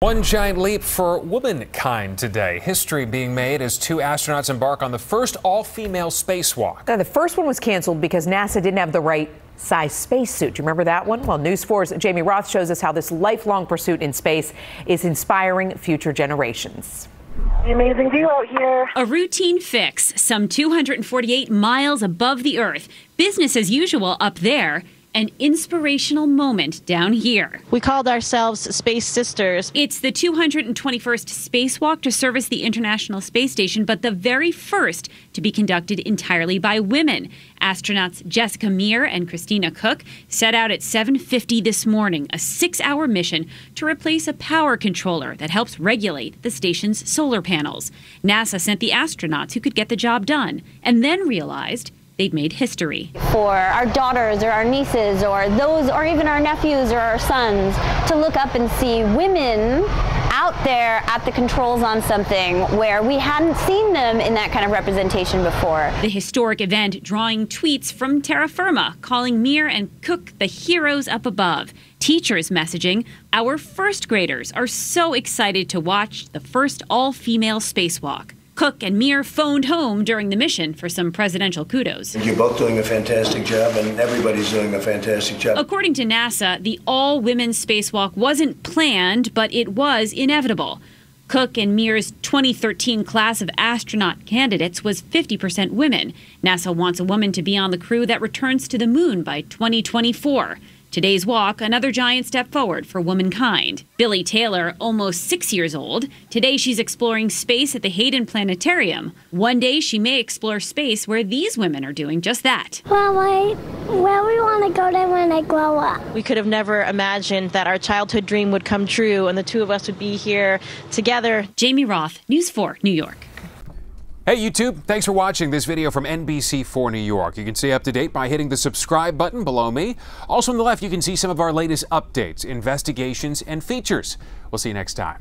One giant leap for womankind today. History being made as two astronauts embark on the first all female spacewalk. Now, the first one was canceled because NASA didn't have the right size spacesuit. Do you remember that one? Well, News 4's Jamie Roth shows us how this lifelong pursuit in space is inspiring future generations. Amazing view out here. A routine fix, some 248 miles above the Earth. Business as usual up there an inspirational moment down here. We called ourselves Space Sisters. It's the 221st spacewalk to service the International Space Station, but the very first to be conducted entirely by women. Astronauts Jessica Meir and Christina Koch set out at 7:50 this morning, a 6-hour mission to replace a power controller that helps regulate the station's solar panels. NASA sent the astronauts who could get the job done and then realized they'd made history. For our daughters or our nieces or those or even our nephews or our sons to look up and see women out there at the controls on something where we hadn't seen them in that kind of representation before. The historic event drawing tweets from terra firma calling Meir and Koch the heroes up above. Teachers messaging, our first graders are so excited to watch the first all female spacewalk. Koch and Meir phoned home during the mission for some presidential kudos. You're both doing a fantastic job, and everybody's doing a fantastic job. According to NASA, the all women spacewalk wasn't planned, but it was inevitable. Koch and Meir's 2013 class of astronaut candidates was 50% women. NASA wants a woman to be on the crew that returns to the moon by 2024. Today's walk, another giant step forward for womankind. Billy Taylor, almost six years old, today she's exploring space at the Hayden Planetarium. One day she may explore space where these women are doing just that. Well, I, where we want to go to when I grow up. We could have never imagined that our childhood dream would come true and the two of us would be here together. Jamie Roth, News 4, New York. Hey YouTube, thanks for watching this video from NBC4 New York. You can stay up to date by hitting the subscribe button below me. Also on the left, you can see some of our latest updates, investigations, and features. We'll see you next time.